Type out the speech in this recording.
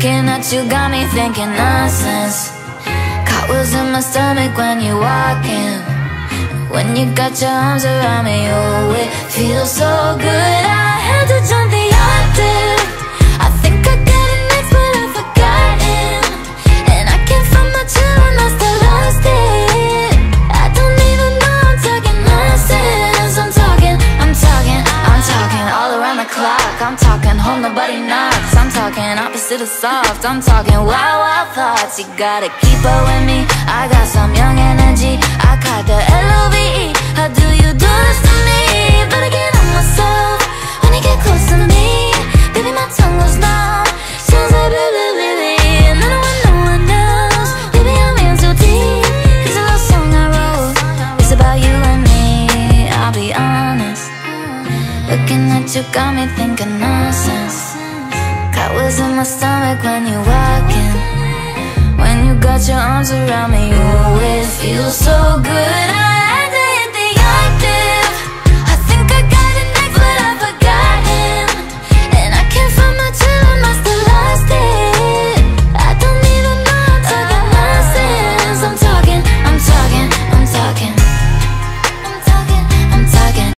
Looking at you got me thinking nonsense. Cartwheels in my stomach when you walk in When you got your arms around me, oh it feels so all clock I'm talking home nobody knocks. I'm talking opposite of soft. I'm talking wild, wild thoughts. You gotta keep up with me. I got some young energy. I caught the L-O-V-E How do you do this to me? But I get on myself. When you get close to me Baby, my tongue goes numb. Sounds like blah, blah, blah, blah. And I don't want no one else. Baby, I'm in too deep. Cause the love song I wrote. It's about you and me. I'll be honest Looking at you got me thinking nonsense. Cartwheels in my stomach when you walk in When you got your arms around me, oh, you always feel so